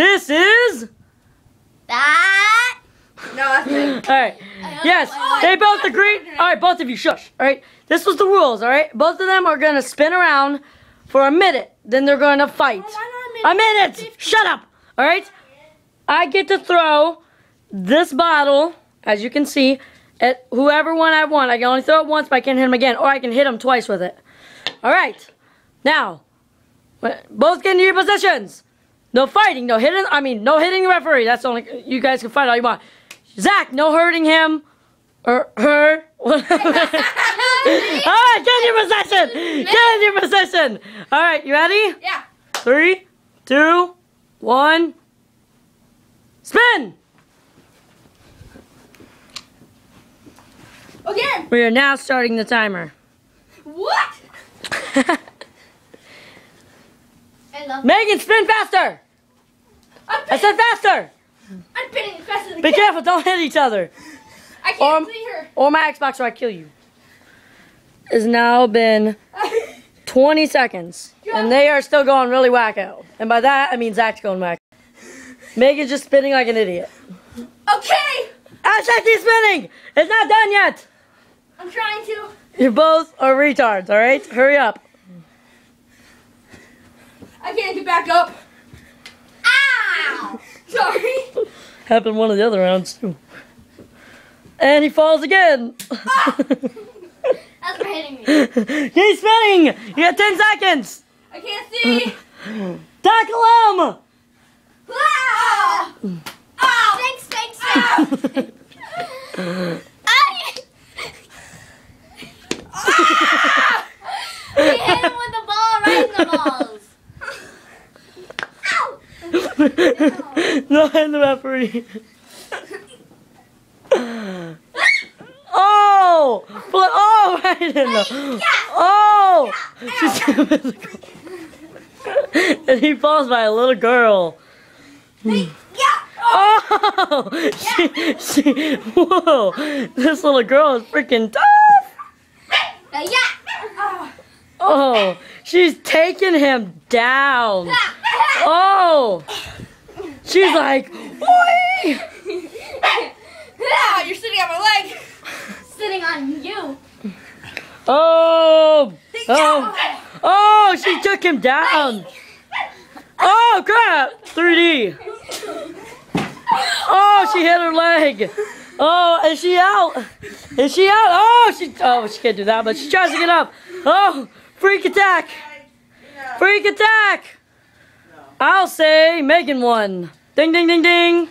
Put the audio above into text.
This is. That. No, that's good. All right. Yes, they both agreed. All right, both of you, shush. All right, this was the rules. All right, both of them are gonna spin around for a minute. Then they're gonna fight. A minute. Shut up. All right. I get to throw this bottle, as you can see, at whoever one I want. I can only throw it once, but I can't hit him again, or I can hit him twice with it. All right. Now, both get into your positions. No fighting, no hitting. I mean, no hitting the referee. That's only you guys can fight all you want. Zach, no hurting him or her. all right, get in your position. Get in your position. All right, you ready? Yeah. Three, two, one. Spin. Again. We are now starting the timer. What? I love Megan, spin faster. I'm said faster. I'm pinning it faster than Be careful, don't hit each other. I can't Um, see her. Or my Xbox or I kill you. It's now been 20 seconds. And they are still going really wacko. And by that, I mean Zach's going wacko. Megan's just spinning like an idiot. okay. Hashtag keep spinning! It's not done yet! I'm trying to. You both are retards, alright? Hurry up. I can't get back up. Ow! Sorry. Happened one of the other rounds too. And he falls again. Ah! That's for hitting me. He's spinning! You got 10 seconds! I can't see. Tackle him! ah! Oh! Thanks, thanks, thanks. I He hit him with the ball right in the balls. Ow! no, and the referee. oh! Oh, right in the. Oh! She's and he falls by a little girl. Yeah. Oh! She, she, whoa! This little girl is freaking tough! Yeah. Oh! She's taking him down! Oh! She's like, Oi! Ah, you're sitting on my leg. Sitting on you. Oh! Oh! Oh! She took him down! Oh crap! 3D! Oh, she hit her leg! Oh, is she out? Is she out? Oh, she oh she can't do that, but she tries to get up. Oh, freak attack! Freak attack! I'll say Megan won. Ding ding ding ding!